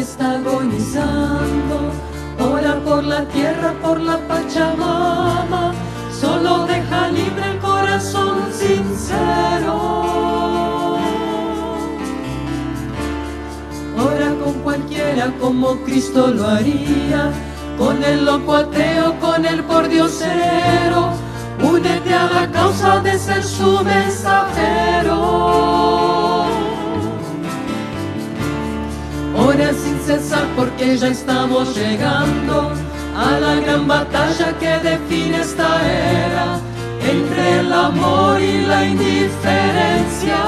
está agonizando. Ora por la tierra, por la Pachamama. Solo deja libre el corazón sincero. Ora con cualquiera como Cristo lo haría. Con el loco ateo, con el pordiosero. Únete a la causa de ser su mensajero. Cesar porque ya estamos llegando a la gran batalla que define esta era entre el amor y la indiferencia.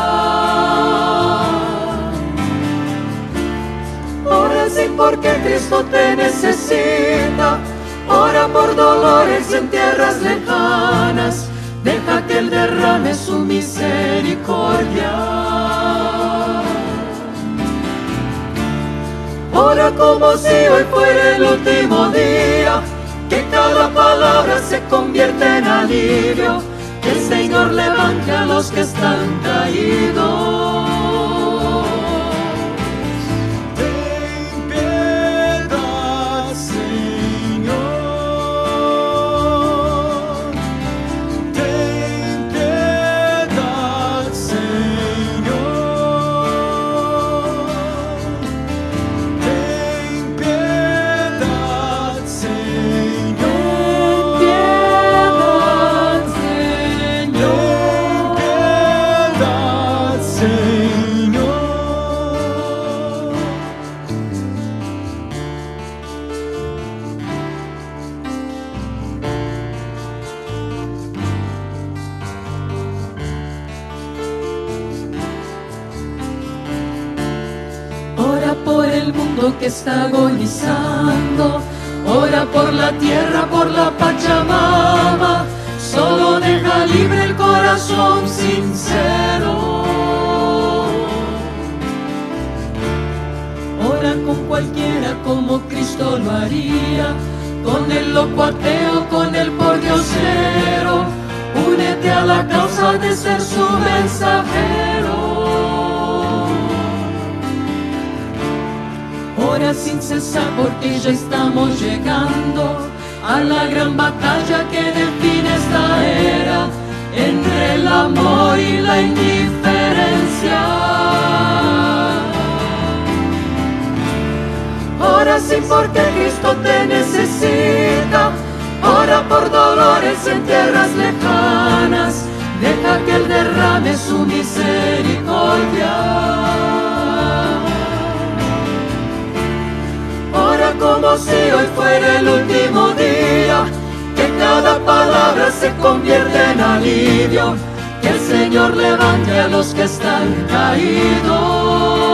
Ora sin porque Cristo te necesita. Ora por dolores en tierras lejanas. Deja que Él derrame su misericordia. Como si hoy fuera el último día, que cada palabra se convierta en alivio, que el Señor levante a los que están caídos. Que está agonizando. Ora por la tierra, por la Pachamama. Solo deja libre el corazón sincero. Ora con cualquiera como Cristo lo haría. Con el loco ateo, con el pordiosero. Únete a la causa de ser su mensajero. Sin cesar porque ya estamos llegando a la gran batalla que define esta era entre el amor y la indiferencia. Ora sin porque Cristo te necesita. Ora por dolores en tierras lejanas. Deja que Él derrame su misericordia. Si hoy fuera el último día, que cada palabra se convierta en alivio, que el Señor levante a los que están caídos.